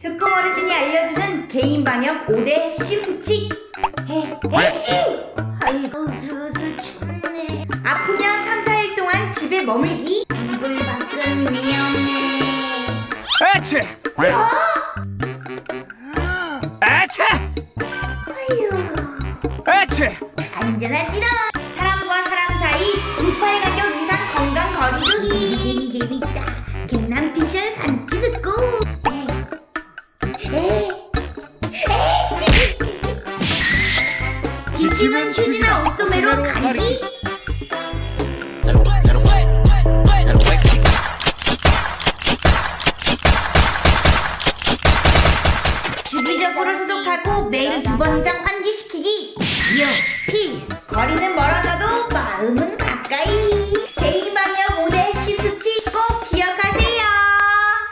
스꿈 어르신이 알려주는 개인 방역 5대 핵심 수칙 해, 해치! 아이고 슬슬 춥네. 아프면 3, 4일 동안 집에 머물기. 이불 밖은 위험해. 아차! 아차! 아휴. 아차! 안전하지롱 사람과 사람 사이 두팔 간격 이상 건강 거리두기. 재밌다 기침은 휴지나 옷소매로 간지 주기적으로 수독하고 매일 두 번 이상 환기시키기. 요, 피스 거리는 멀어져도 마음은 가까이.